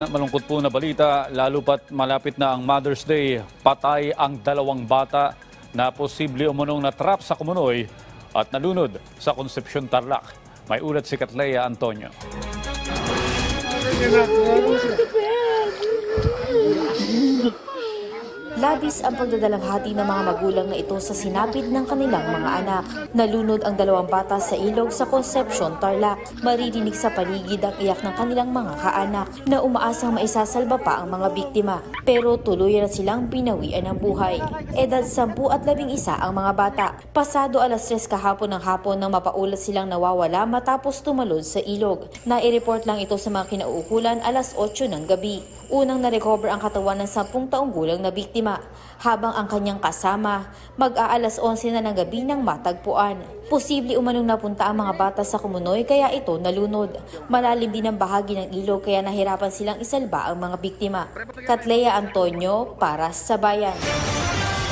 Malungkot po na balita, lalo pat malapit na ang Mother's Day, patay ang dalawang bata na posible umunong na trap sa Kumunoy at nalunod sa Concepcion Tarlac. May ulat si Catlea Antonio. Labis ang pagdadalanghati ng mga magulang na ito sa sinapit ng kanilang mga anak. Nalunod ang dalawang bata sa ilog sa Concepcion, Tarlac. Maririnig sa paligid ang iyak ng kanilang mga kaanak na umaasang maisasalba pa ang mga biktima. Pero tuloy na silang binawian ng buhay. Edad 10 at 11 ang mga bata. Pasado alas 3 kahapon ng hapon nang mapaulat silang nawawala matapos tumalon sa ilog. Nai-report lang ito sa mga kinauukulan alas 8 ng gabi. Unang na-recover ang katawan ng 10 taong gulang na biktima, habang ang kanyang kasama mag-aalas 11 na ng gabi nang matagpuan. Posible umanong napunta ang mga bata sa Kumunoy kaya ito nalunod. Malalim din ang bahagi ng ilog kaya nahirapan silang isalba ang mga biktima. Katlea Antonio para sa Bayan.